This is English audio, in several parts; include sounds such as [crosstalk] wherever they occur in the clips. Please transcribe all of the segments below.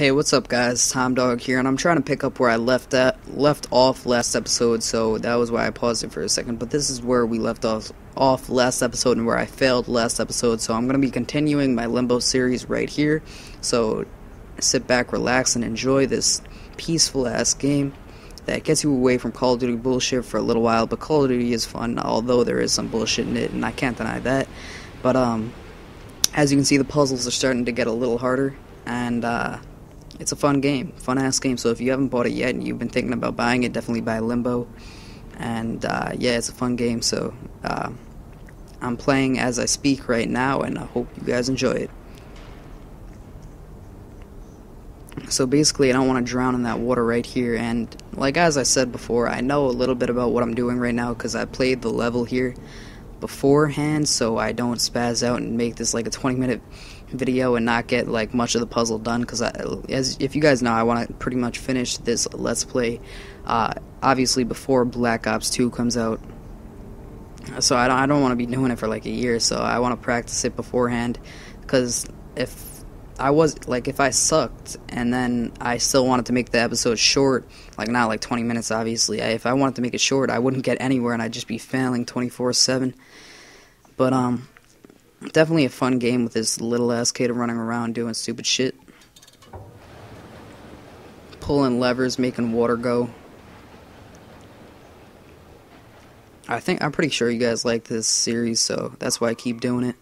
Hey, what's up, guys? Tom Dog here, and I'm trying to pick up where I left at left off last episode. So that was why I paused it for a second. But this is where we left off off last episode and where I failed last episode. So I'm gonna be continuing my Limbo series right here. So sit back, relax, and enjoy this peaceful ass game that gets you away from Call of Duty bullshit for a little while. But Call of Duty is fun, although there is some bullshit in it, and I can't deny that. But um, as you can see, the puzzles are starting to get a little harder, and uh it's a fun game, fun ass game. So if you haven't bought it yet and you've been thinking about buying it, definitely buy Limbo. And uh, yeah, it's a fun game. So uh, I'm playing as I speak right now, and I hope you guys enjoy it. So basically, I don't want to drown in that water right here. And like as I said before, I know a little bit about what I'm doing right now because I played the level here beforehand, so I don't spaz out and make this like a 20 minute video and not get like much of the puzzle done because as if you guys know I want to pretty much finish this let's play uh, obviously before Black Ops 2 comes out. So I don't, I don't want to be doing it for like a year so I want to practice it beforehand because if I was like if I sucked and then I still wanted to make the episode short like not like 20 minutes obviously I, if I wanted to make it short I wouldn't get anywhere and I'd just be failing 24 7 but um Definitely a fun game with this little ass kid running around doing stupid shit. Pulling levers, making water go. I think I'm pretty sure you guys like this series, so that's why I keep doing it.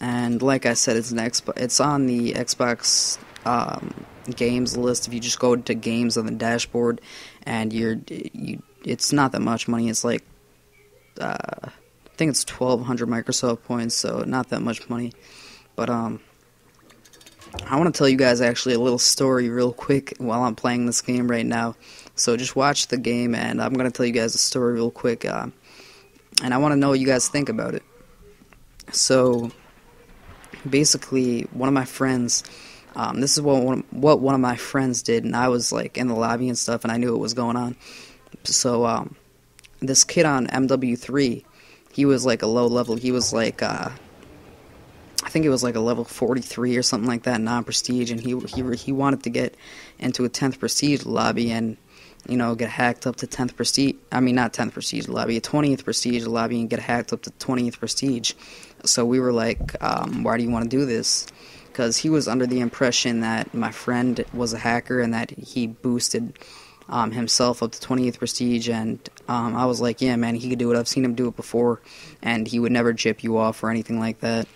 And like I said, it's an Xbox. It's on the Xbox um, games list. If you just go to games on the dashboard, and you're you, it's not that much money. It's like uh, I think it's 1,200 Microsoft points, so not that much money. But um, I want to tell you guys actually a little story real quick while I'm playing this game right now. So just watch the game, and I'm gonna tell you guys a story real quick. Uh, and I want to know what you guys think about it. So basically, one of my friends. Um, this is what one, what one of my friends did, and I was like in the lobby and stuff, and I knew what was going on. So um, this kid on MW3 he was like a low level. He was like uh, I think it was like a level 43 or something like that, non-prestige, and he he he wanted to get into a 10th prestige lobby and you know get hacked up to 10th prestige. I mean not 10th prestige lobby, a 20th prestige lobby, and get hacked up to 20th prestige. So we were like, um, why do you want to do this? Because he was under the impression that my friend was a hacker and that he boosted um, himself up to 20th prestige, and um, I was like, yeah, man, he could do it. I've seen him do it before, and he would never chip you off or anything like that.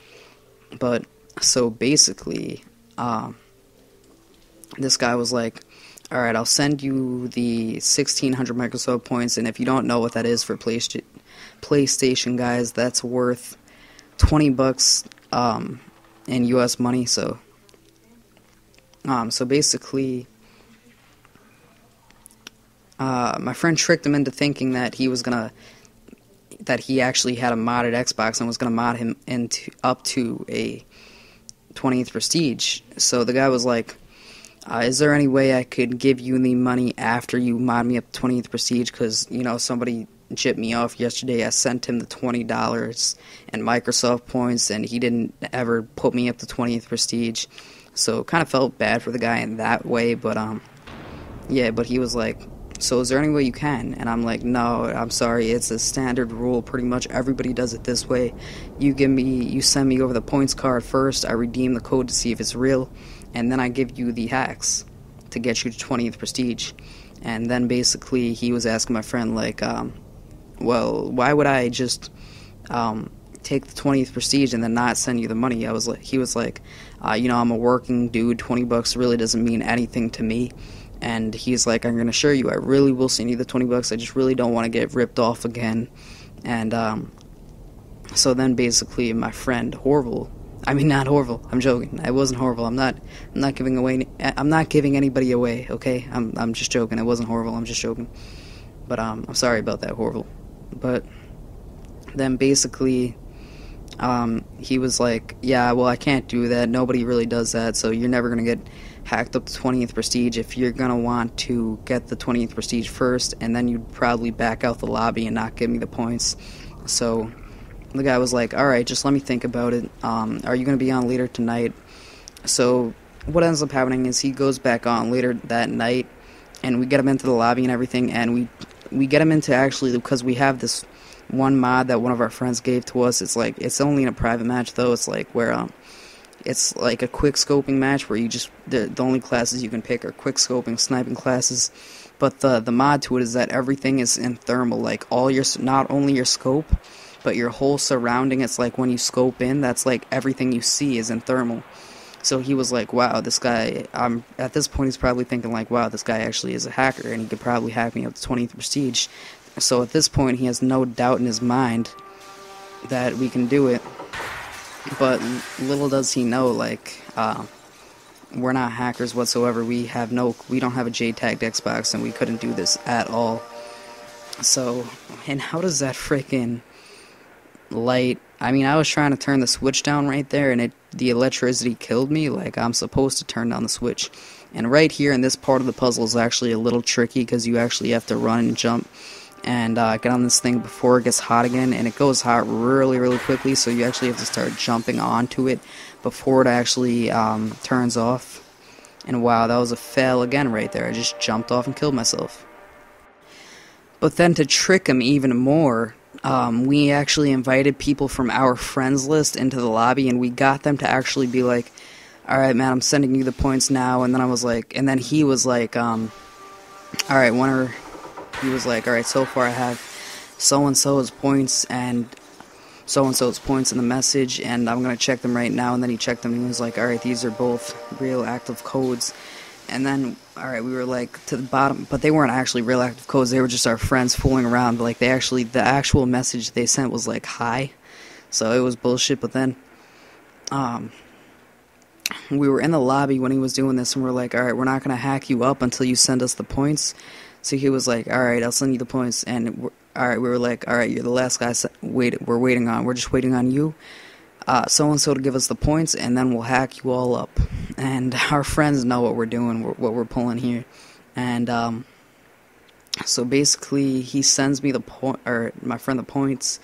But so basically, um, this guy was like, all right, I'll send you the 1600 Microsoft points, and if you don't know what that is for PlayStation guys, that's worth 20 bucks um, in U.S. money. So, um, so basically uh, my friend tricked him into thinking that he was gonna that he actually had a modded Xbox and was gonna mod him into up to a 20th prestige. So the guy was like, uh, "Is there any way I could give you the money after you mod me up to 20th prestige? Because you know somebody chipped me off yesterday. I sent him the twenty dollars and Microsoft points, and he didn't ever put me up to 20th prestige. So kind of felt bad for the guy in that way, but um, yeah. But he was like, so is there any way you can? And I'm like, no, I'm sorry. It's a standard rule. Pretty much everybody does it this way. You give me, you send me over the points card first. I redeem the code to see if it's real, and then I give you the hacks to get you to 20th prestige. And then basically he was asking my friend like, um, well, why would I just um, take the 20th prestige and then not send you the money? I was like, he was like, uh, you know, I'm a working dude. 20 bucks really doesn't mean anything to me and he's like, I'm gonna assure you, I really will send you the 20 bucks. I just really don't want to get ripped off again. And um, so then basically, my friend Horval, I mean not Horval, I'm joking. I wasn't Horval. I'm not. I'm not giving away. I'm not giving anybody away. Okay, I'm. I'm just joking. It wasn't Horval. I'm just joking. But um, I'm sorry about that, Horval. But then basically, um, he was like, "Yeah, well, I can't do that. Nobody really does that. So you're never gonna get." Hacked up the 20th prestige if you're going to want to get the 20th prestige first and then you'd probably back out the lobby and not give me the points so the guy was like all right just let me think about it um, are you going to be on later tonight so what ends up happening is he goes back on later that night, and we get him into the lobby and everything, and we we get him into actually because we have this one mod that one of our friends gave to us. It's like it's only in a private match though. It's like where um, it's like a quick scoping match where you just the the only classes you can pick are quick scoping sniping classes. But the the mod to it is that everything is in thermal. Like all your not only your scope, but your whole surrounding. It's like when you scope in, that's like everything you see is in thermal. So he was like, "Wow, this guy." Um, at this point, he's probably thinking like, "Wow, this guy actually is a hacker, and he could probably hack me up to 20th prestige." So at this point, he has no doubt in his mind that we can do it. But little does he know, like, uh, we're not hackers whatsoever. We have no, we don't have a JTAG Xbox, and we couldn't do this at all. So, and how does that freaking light? I mean, I was trying to turn the switch down right there, and it the electricity killed me. Like I'm supposed to turn down the switch. And right here in this part of the puzzle is actually a little tricky because you actually have to run and jump and uh, get on this thing before it gets hot again and it goes hot really really quickly so you actually have to start jumping onto it before it actually um, turns off. And wow that was a fail again right there. I just jumped off and killed myself. But then to trick him even more um, we actually invited people from our friends list into the lobby and we got them to actually be like all right man I'm sending you the points now and then I was like and then he was like um, all right when are he was like, all right, so far I have so and so's points and so and so's points in the message, and I'm gonna check them right now. And then he checked them, and he was like, all right, these are both real active codes. And then, all right, we were like to the bottom, but they weren't actually real active codes. They were just our friends fooling around. But like they actually, the actual message they sent was like hi, so it was bullshit. But then, um, we were in the lobby when he was doing this, and we are like, all right, we're not gonna hack you up until you send us the points. So he was like, "All right, I'll send you the points." And all right, we were like, "All right, you're the last guy. Wait, we're waiting on. We're just waiting on you, so and so, to give us the points, and then we'll hack you all up." And [laughs] our friends know what we're doing, what we're pulling here, and um, so basically, he sends me the point, or my friend the points,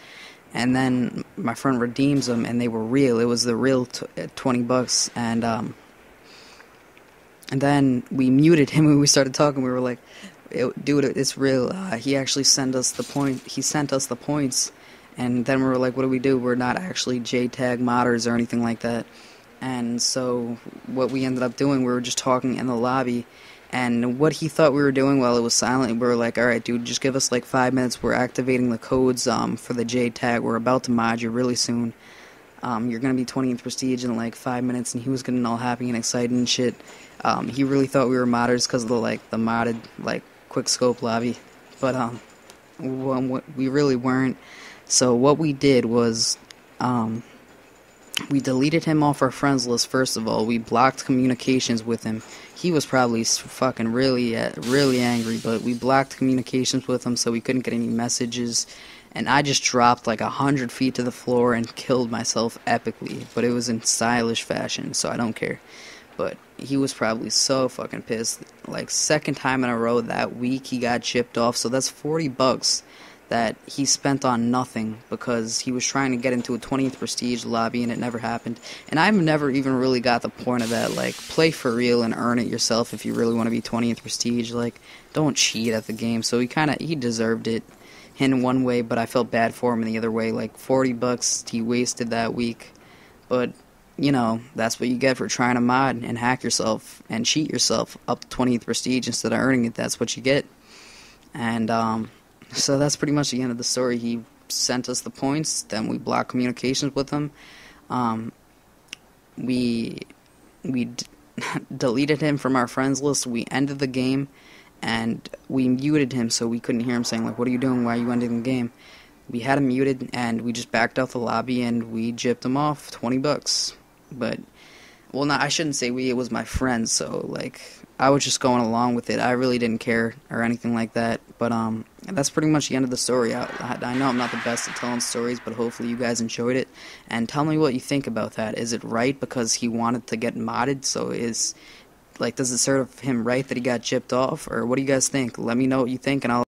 and then my friend redeems them, and they were real. It was the real t- twenty bucks, and um, and then we muted him [laughs] when we started talking. We were like, it, dude, it's real. Uh, he actually sent us the point. He sent us the points, and then we were like, what do we do? We're not actually JTAG modders or anything like that. And so what we ended up doing, we were just talking in the lobby, and what he thought we were doing while it was silent, we were like, all right, dude, just give us like five minutes. We're activating the codes um, for the JTAG. We're about to mod you really soon. Um, you're gonna be 20th prestige in like five minutes, and he was getting all happy and excited and shit. Um, he really thought we were modders because of the like the modded like quick scope lobby, but um, we really weren't. So what we did was, um, we deleted him off our friends list. First of all, we blocked communications with him. He was probably fucking really, uh, really angry, but we blocked communications with him so we couldn't get any messages. And I just dropped like a hundred feet to the floor and killed myself epically, but it was in stylish fashion, so I don't care. But he was probably so fucking pissed. Like second time in a row that week he got chipped off, so that's 40 bucks that he spent on nothing because he was trying to get into a 20th prestige lobby and it never happened. And I've never even really got the point of that like play for real and earn it yourself if you really want to be 20th prestige. Like don't cheat at the game. So he kind of he deserved it in one way, but I felt bad for him in the other way. Like 40 bucks he wasted that week. But you know, that's what you get for trying to mod and hack yourself and cheat yourself up to 20th prestige instead of earning it. That's what you get. And um, so that's pretty much the end of the story. He sent us the points, then we blocked communications with him. Um, we we d- [laughs] deleted him from our friends list. We ended the game, and we muted him so we couldn't hear him saying like, "What are you doing? Why are you ending the game?" We had him muted, and we just backed out the lobby and we gypped him off twenty bucks but well, not I shouldn't say we. It was my friends, so like I was just going along with it. I really didn't care or anything like that. But um, that's pretty much the end of the story. I, I know I'm not the best at telling stories, but hopefully you guys enjoyed it. And tell me what you think about that. Is it right because he wanted to get modded? So is like does it serve him right that he got chipped off, or what do you guys think? Let me know what you think, and I'll.